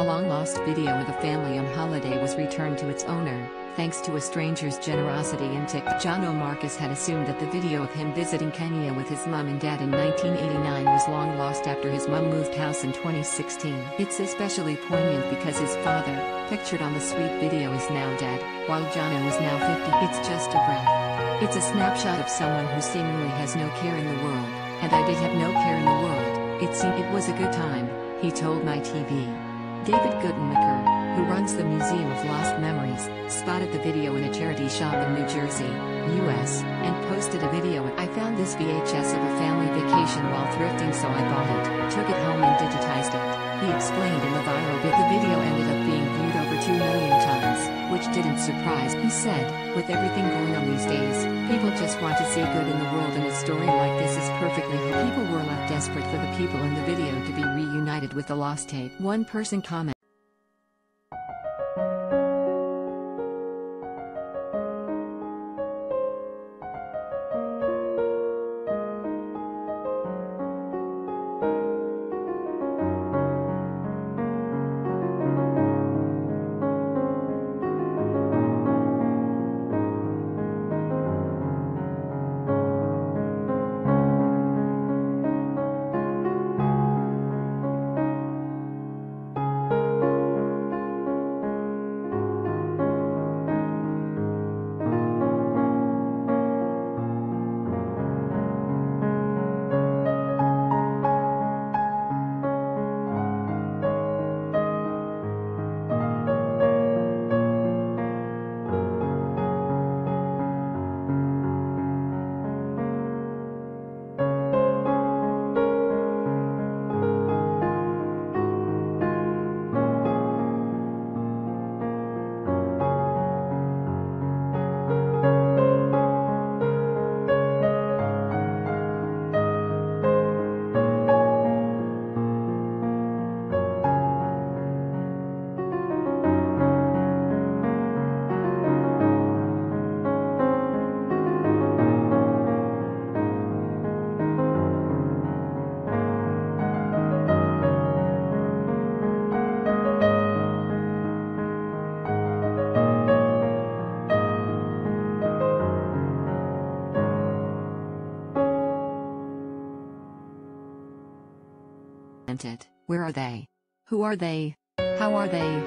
A long-lost video of a family on holiday was returned to its owner, thanks to a stranger's generosity and TikTok. Jono Marcus had assumed that the video of him visiting Kenya with his mum and dad in 1989 was long lost after his mum moved house in 2016. It's especially poignant because his father, pictured on the sweet video is now dead, while Jono is now 50. It's just a breath. It's a snapshot of someone who seemingly has no care in the world, and I did have no care in the world. It seemed it was a good time, he told my TV. David Gutenmacher, who runs the Museum of Lost Memories, spotted the video in a charity shop in New Jersey, US, and posted a video. I found this VHS of a family vacation while thrifting so I bought it, took it home and digitized it. He explained in the viral bit the video ended up being viewed over 2 million which didn't surprise. He said, with everything going on these days, people just want to see good in the world and a story like this is perfectly People were left desperate for the people in the video to be reunited with the lost tape. One person commented. It. Where are they? Who are they? How are they?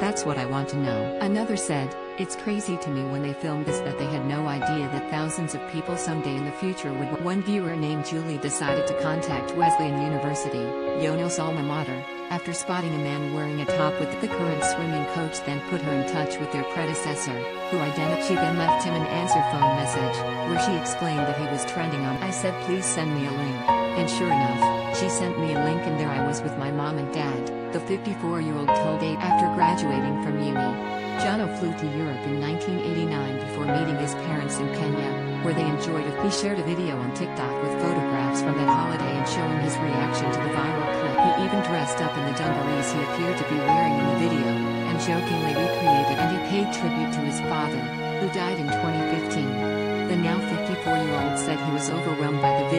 That's what I want to know. Another said, it's crazy to me when they filmed this that they had no idea that thousands of people someday in the future would. One viewer named Julie decided to contact Wesleyan University, Jono's alma mater, after spotting a man wearing a top with the current swimming coach then put her in touch with their predecessor, who identified she then left him an answer phone message, where she explained that he was trending on I said please send me a link. And sure enough, she sent me a link and there I was with my mom and dad, the 54-year-old told Abe after graduating from uni. Jono flew to Europe in 1989 before meeting his parents in Kenya, where they enjoyed a He shared a video on TikTok with photographs from that holiday and showing his reaction to the viral clip. He even dressed up in the dungarees he appeared to be wearing in the video, and jokingly recreated and he paid tribute to his father, who died in 2015. The now 54-year-old said he was overwhelmed by the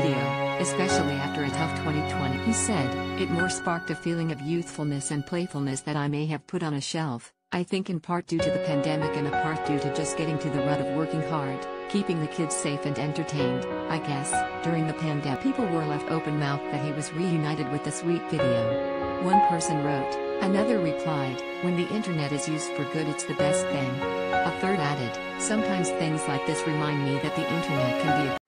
especially after a tough 2020. He said, it more sparked a feeling of youthfulness and playfulness that I may have put on a shelf, I think in part due to the pandemic and a part due to just getting to the rut of working hard, keeping the kids safe and entertained, I guess, during the pandemic. People were left open-mouthed that he was reunited with the sweet video. One person wrote, another replied, when the internet is used for good it's the best thing. A third added, sometimes things like this remind me that the internet can be a